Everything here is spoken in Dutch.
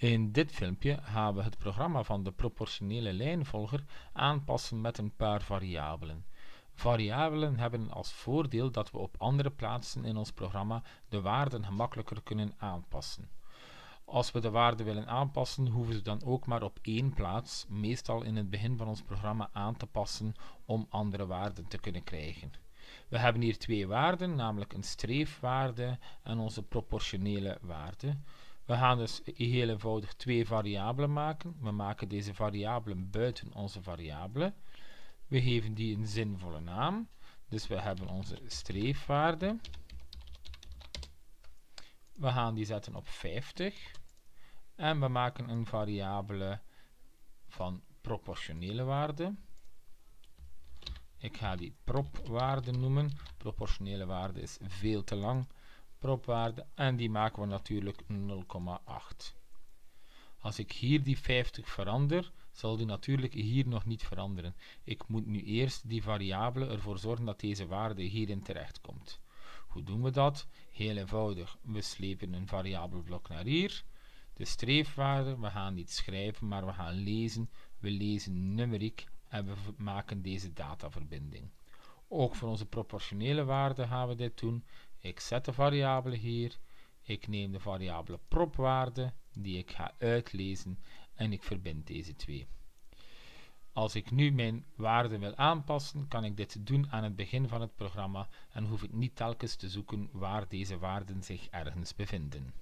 In dit filmpje gaan we het programma van de proportionele lijnvolger aanpassen met een paar variabelen. Variabelen hebben als voordeel dat we op andere plaatsen in ons programma de waarden gemakkelijker kunnen aanpassen. Als we de waarden willen aanpassen, hoeven we dan ook maar op één plaats, meestal in het begin van ons programma, aan te passen om andere waarden te kunnen krijgen. We hebben hier twee waarden, namelijk een streefwaarde en onze proportionele waarde. We gaan dus heel eenvoudig twee variabelen maken. We maken deze variabelen buiten onze variabelen. We geven die een zinvolle naam. Dus we hebben onze streefwaarde. We gaan die zetten op 50. En we maken een variabele van proportionele waarde. Ik ga die propwaarde noemen. Proportionele waarde is veel te lang propwaarde en die maken we natuurlijk 0,8. Als ik hier die 50 verander, zal die natuurlijk hier nog niet veranderen. Ik moet nu eerst die variabele ervoor zorgen dat deze waarde hierin terecht komt. Hoe doen we dat? Heel eenvoudig. We slepen een variabelblok naar hier. De streefwaarde, we gaan niet schrijven, maar we gaan lezen. We lezen numeriek en we maken deze dataverbinding. Ook voor onze proportionele waarde gaan we dit doen. Ik zet de variabele hier. Ik neem de variabele propwaarde die ik ga uitlezen en ik verbind deze twee. Als ik nu mijn waarde wil aanpassen, kan ik dit doen aan het begin van het programma en hoef ik niet telkens te zoeken waar deze waarden zich ergens bevinden.